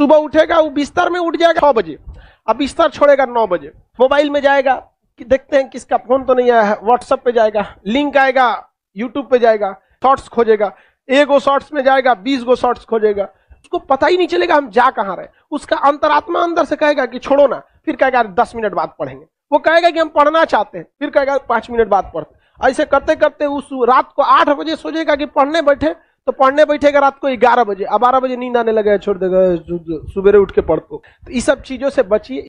सुबह उठेगा, वो बिस्तर में उठ जाएगा छह बजे। अब बिस्तर छोड़ेगा नौ बजे। मोबाइल में जाएगा, कि देखते हैं किसका फ़ोन तो नहीं आया है। व्हाट्सएप पे जाएगा लिंक आएगा यूट्यूब पे जाएगा शॉर्ट्स खोजेगा, एक गो शॉर्ट्स में जाएगा, बीस गो शॉर्ट्स खोजेगा। उसको पता ही नहीं चलेगा हम जा कहाँ रहे उसका अंतरात्मा अंदर से कहेगा कि छोड़ो ना, फिर कहेगा दस मिनट बाद पढ़ेंगे। वो कहेगा कि हम पढ़ना चाहते हैं, फिर कहेगा पाँच मिनट बाद पढ़ते ऐसे करते करते उस रात को आठ बजे सोचेगा कि पढ़ने बैठे तो पढ़ने बैठेगा रात को ग्यारह बजे अब बारह बजे नींद आने लगे छोड़ देगा सुबह उठ के पढ़ तो ये सब चीज़ों से बचिए